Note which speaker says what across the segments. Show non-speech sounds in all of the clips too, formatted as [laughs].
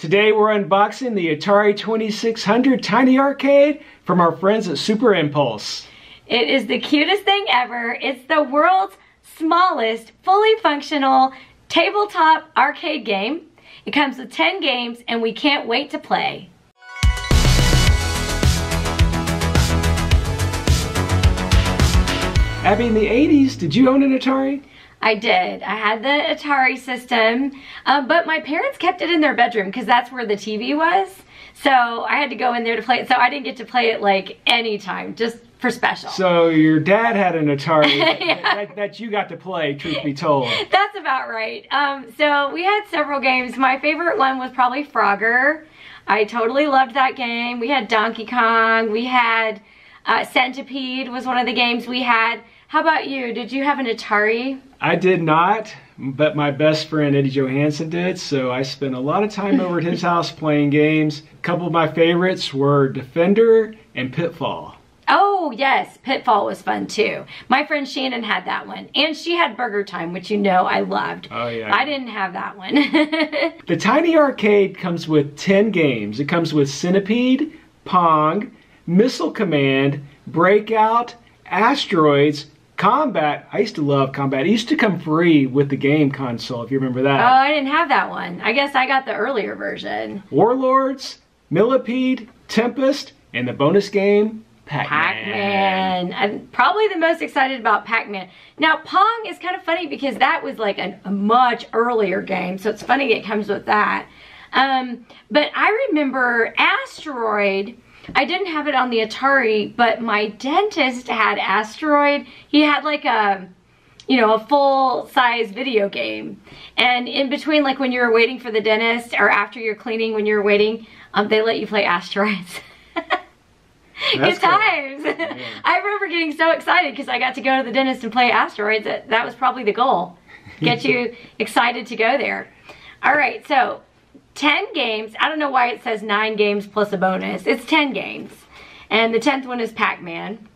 Speaker 1: Today we're unboxing the Atari 2600 Tiny Arcade from our friends at Super Impulse.
Speaker 2: It is the cutest thing ever. It's the world's smallest, fully functional tabletop arcade game. It comes with 10 games and we can't wait to play.
Speaker 1: Abby, in the 80s, did you own an Atari?
Speaker 2: I did. I had the Atari system, um, but my parents kept it in their bedroom because that's where the TV was. So I had to go in there to play it. So I didn't get to play it like anytime, just for special.
Speaker 1: So your dad had an Atari [laughs] yeah. that, that, you got to play, truth be told. [laughs]
Speaker 2: That's about right. Um, so we had several games. My favorite one was probably Frogger. I totally loved that game. We had Donkey Kong. We had uh, Centipede was one of the games we had. How about you? Did you have an Atari?
Speaker 1: I did not, but my best friend Eddie Johansson did, so I spent a lot of time over at his [laughs] house playing games. A couple of my favorites were Defender and Pitfall.
Speaker 2: Oh, yes, Pitfall was fun too. My friend Shannon had that one. And she had Burger Time, which you know I loved.
Speaker 1: Oh, yeah.
Speaker 2: I didn't have that one. [laughs]
Speaker 1: the Tiny Arcade comes with 10 games. It comes with Centipede, Pong, Missile Command, Breakout, Asteroids, Combat, I used to love Combat. It used to come free with the game console, if you remember that.
Speaker 2: Oh, I didn't have that one. I guess I got the earlier version.
Speaker 1: Warlords, Millipede, Tempest, and the bonus game, Pac-Man.
Speaker 2: Pac-Man. I'm probably the most excited about Pac-Man. Now, Pong is kind of funny because that was like a, a much earlier game, so it's funny it comes with that. Um, but I remember Asteroid I didn't have it on the Atari, but my dentist had Asteroid. He had like a, you know, a full size video game. And in between, like when you were waiting for the dentist or after you're cleaning when you're waiting, um, they let you play Asteroids. Good times. Cool. Yeah. I remember getting so excited because I got to go to the dentist and play Asteroids. That, that was probably the goal. Get [laughs] you excited to go there. All right, so 10 games. I don't know why it says 9 games plus a bonus. It's 10 games. And the 10th one is Pac-Man.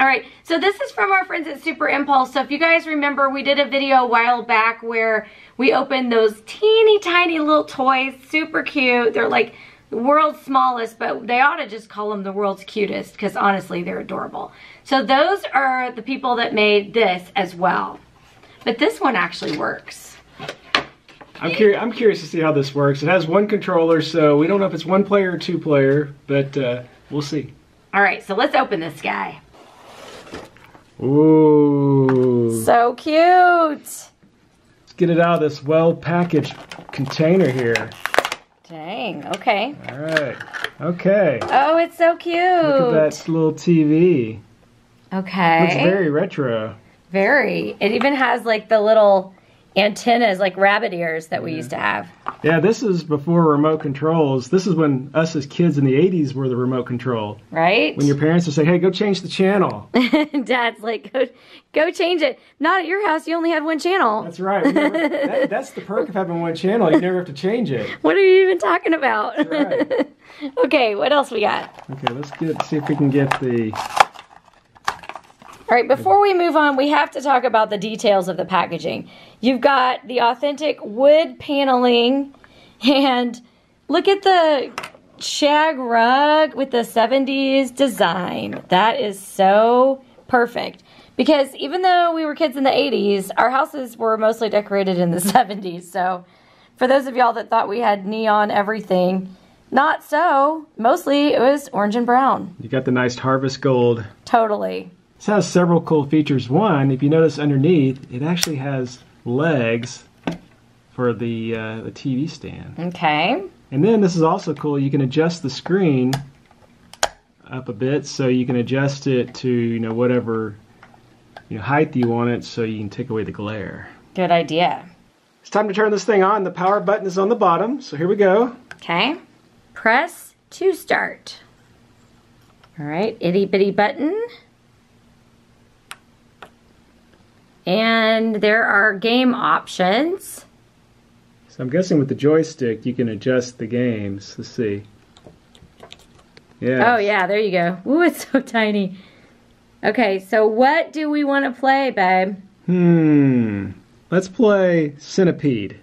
Speaker 2: Alright, so this is from our friends at Super Impulse. So if you guys remember, we did a video a while back where we opened those teeny tiny little toys. Super cute. They're like the world's smallest, but they ought to just call them the world's cutest because honestly, they're adorable. So those are the people that made this as well. But this one actually works.
Speaker 1: I'm curious. I'm curious to see how this works. It has one controller, so we don't know if it's one player or two player, but uh, we'll see.
Speaker 2: All right, so let's open this guy.
Speaker 1: Ooh.
Speaker 2: So cute. Let's
Speaker 1: get it out of this well-packaged container here.
Speaker 2: Dang, okay.
Speaker 1: All right, okay.
Speaker 2: Oh, it's so cute. Look
Speaker 1: at that little TV.
Speaker 2: Okay.
Speaker 1: Looks very retro.
Speaker 2: Very. It even has like the little antennas like rabbit ears that we used to have.
Speaker 1: Yeah, this is before remote controls. This is when us as kids in the 80s were the remote control.
Speaker 2: Right?
Speaker 1: When your parents would say, hey, go change the channel. [laughs]
Speaker 2: Dad's like, go, go change it. Not at your house, you only have one channel.
Speaker 1: That's right. Never, [laughs] that, that's the perk of having one channel. You never have to change it.
Speaker 2: What are you even talking about? Right. [laughs] okay, what else we got?
Speaker 1: Okay, let's get see if we can get the
Speaker 2: all right, before we move on, we have to talk about the details of the packaging. You've got the authentic wood paneling and look at the shag rug with the 70s design. That is so perfect. Because even though we were kids in the 80s, our houses were mostly decorated in the [laughs] 70s. So for those of y'all that thought we had neon everything, not so. Mostly it was orange and brown.
Speaker 1: You got the nice harvest gold.
Speaker 2: Totally.
Speaker 1: This has several cool features. One, if you notice underneath, it actually has legs for the, uh, the TV stand.
Speaker 2: Okay.
Speaker 1: And then this is also cool. You can adjust the screen up a bit so you can adjust it to you know whatever you know, height you want it so you can take away the glare.
Speaker 2: Good idea.
Speaker 1: It's time to turn this thing on. The power button is on the bottom, so here we go.
Speaker 2: Okay. Press to start. All right, itty bitty button. And there are game options.
Speaker 1: So I'm guessing with the joystick you can adjust the games. Let's see.
Speaker 2: Yeah. Oh yeah, there you go. Ooh, it's so [laughs] tiny. Okay, so what do we want to play, babe?
Speaker 1: Hmm. Let's play Centipede.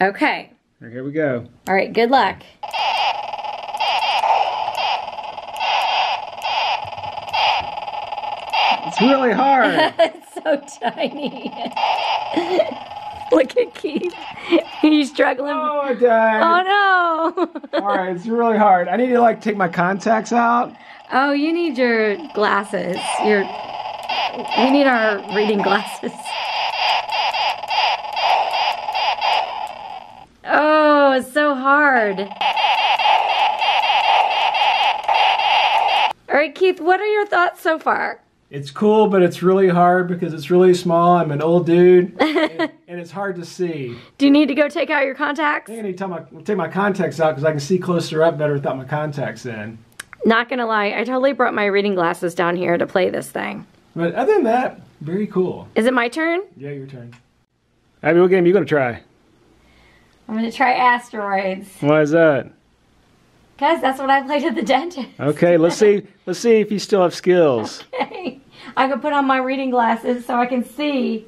Speaker 2: Okay.
Speaker 1: Here we go.
Speaker 2: All right, good luck.
Speaker 1: It's really hard. [laughs]
Speaker 2: it's so tiny. [laughs] Look at Keith. He's struggling.
Speaker 1: oh, I died.
Speaker 2: Oh no.
Speaker 1: All right, it's really hard. I need to like take my contacts out.
Speaker 2: Oh, you need your glasses. Your we need our reading glasses. Oh, it's so hard. All right, Keith, what are your thoughts so far?
Speaker 1: It's cool, but it's really hard because it's really small. I'm an old dude, and, [laughs] and it's hard to see.
Speaker 2: Do you need to go take out your contacts?
Speaker 1: I think I need to take my, take my contacts out because I can see closer up better without my contacts in.
Speaker 2: Not gonna lie, I totally brought my reading glasses down here to play this thing.
Speaker 1: But other than that, very cool.
Speaker 2: Is it my turn?
Speaker 1: Yeah, your turn. Abby, what game are you going to try?
Speaker 2: I'm gonna try asteroids.
Speaker 1: Why is that?
Speaker 2: Cause that's what I played at the dentist.
Speaker 1: Okay, let's see. [laughs] Let's see if you still have skills.
Speaker 2: Okay. I can put on my reading glasses so I can see.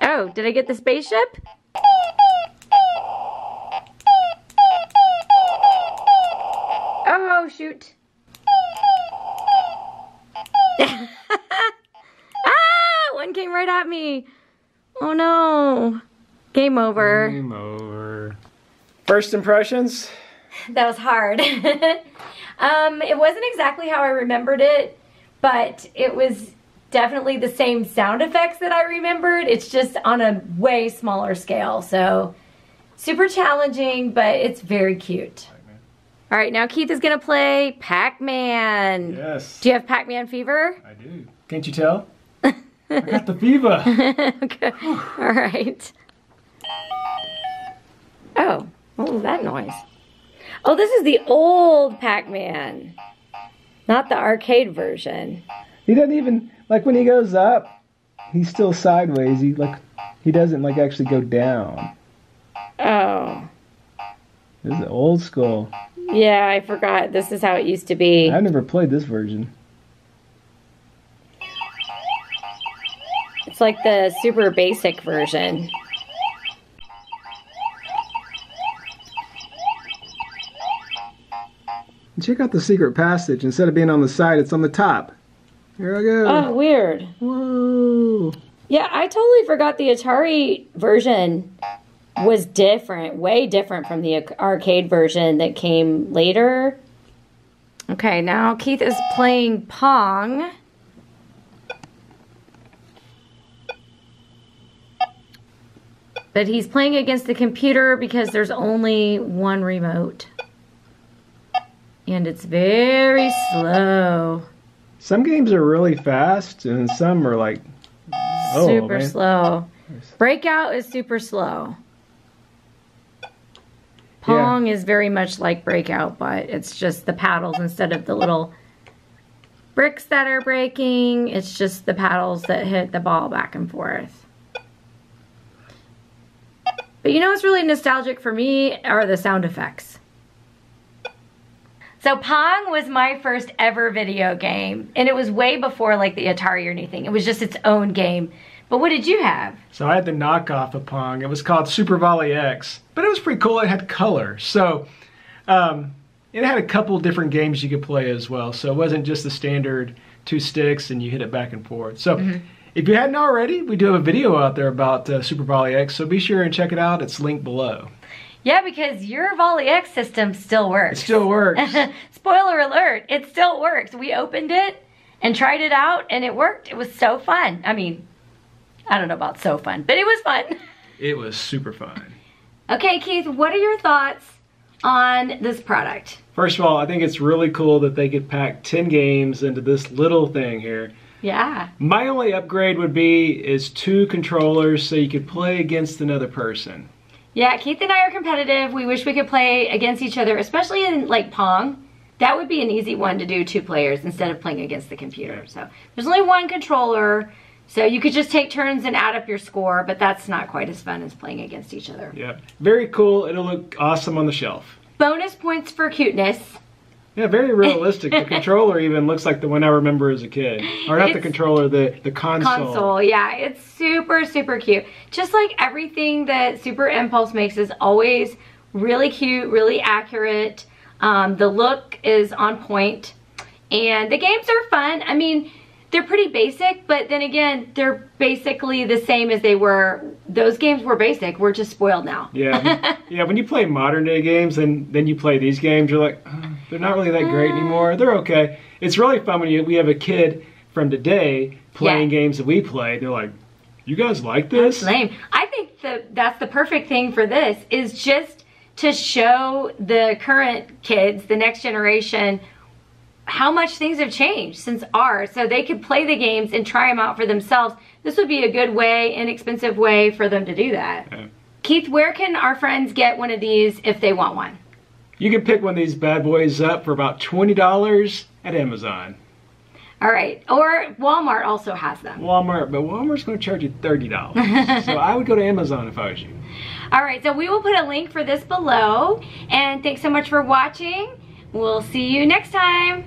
Speaker 2: Oh, did I get the spaceship? Oh, shoot. [laughs] ah, one came right at me. Oh no. Game over.
Speaker 1: Game over. First impressions? [laughs]
Speaker 2: That was hard. [laughs] um, it wasn't exactly how I remembered it, but it was definitely the same sound effects that I remembered. It's just on a way smaller scale. So super challenging, but it's very cute. All right, now Keith is gonna play Pac-Man.
Speaker 1: Yes.
Speaker 2: Do you have Pac-Man fever?
Speaker 1: I do. Can't you tell? I got the fever. [laughs]
Speaker 2: okay. All right. Oh, what was that noise? Oh, this is the old Pac-Man, not the arcade version.
Speaker 1: He doesn't even like when he goes up. He's still sideways. He like he doesn't like actually go down.
Speaker 2: Oh,
Speaker 1: This is old school.
Speaker 2: yeah, I forgot. This is how it used to be.
Speaker 1: I've never played this version.
Speaker 2: It's like the super basic version.
Speaker 1: Check out the secret passage. Instead of being on the side, it's on the top. Here I go.
Speaker 2: Oh, weird.
Speaker 1: Whoa.
Speaker 2: Yeah, I totally forgot the Atari version was different, way different from the arcade version that came later. Okay, now Keith is playing Pong. But he's playing against the computer because there's only one remote. And it's very slow.
Speaker 1: Some games are really fast, and some are like Oh,
Speaker 2: super
Speaker 1: man.
Speaker 2: slow. Breakout is super slow. Pong is very much like Breakout, but it's just the paddles instead of the little bricks that are breaking. It's just the paddles that hit the ball back and forth. But you know what's really nostalgic for me are the sound effects. So Pong was my first ever video game, and it was way before like the Atari or anything. It was just its own game. But what did you have?
Speaker 1: So I had the knockoff of Pong. It was called Super Volley X, but it was pretty cool. It had color, so um, it had a couple different games you could play as well. So it wasn't just the standard two sticks and you hit it back and forth. So if you hadn't already, we do have a video out there about uh, Super Volley X. So be sure and check it out. It's linked below.
Speaker 2: Yeah, because your Volley X system still works.
Speaker 1: It
Speaker 2: works.
Speaker 1: still works. [laughs]
Speaker 2: Spoiler alert, it still works. We opened it and tried it out and it worked. It was so fun. I mean, I don't know about so fun, but it was fun.
Speaker 1: it was super fun. [laughs]
Speaker 2: Okay, Keith, what are your thoughts on this product?
Speaker 1: First of all, I think it's really cool that they could pack 10 games into this little thing here.
Speaker 2: Yeah.
Speaker 1: My only upgrade would be is two controllers so you could play against another person.
Speaker 2: Yeah, Keith and I are competitive. We wish we could play against each other, especially in like Pong. That would be an easy one to do two players instead of playing against the computer. So there's only one controller, so you could just take turns and add up your score, but that's not quite as fun as playing against each other.
Speaker 1: Yep. Very cool. It'll look awesome on the shelf.
Speaker 2: Bonus points for cuteness.
Speaker 1: Yeah, very realistic. the [laughs] controller even looks like the one I remember as a kid. Or not the controller, the, the console.
Speaker 2: console. Yeah, it's super, super cute. Just like everything that Super Impulse makes is always really cute, really accurate. Um, the look is on point, and the games are fun. I mean, they're pretty basic, but then again, they're basically the same as they were. Those games were basic. We're just spoiled now.
Speaker 1: Yeah, [laughs] yeah. When you play modern day games, and then you play these games, you're like, "Oh, they're not really that great anymore. They're okay. It's really fun when you we have a kid from today playing
Speaker 2: Yeah.
Speaker 1: games that we play. They're like, you guys like this?
Speaker 2: lame. I think that that's the perfect thing for this is just to show the current kids, the next generation, how much things have changed since ours, so they could play the games and try them out for themselves. This would be a good way, inexpensive way for them to do that.
Speaker 1: Yeah.
Speaker 2: Keith, where can our friends get one of these if they want one?
Speaker 1: You can pick one of these bad boys up for about twenty dollars at Amazon,
Speaker 2: All right, or Walmart also has them.
Speaker 1: Walmart, but Walmart's going to charge you thirty dollars. [laughs] so I would go to Amazon if I was you.
Speaker 2: All right, so we will put a link for this below, and thanks so much for watching. We'll see you next time.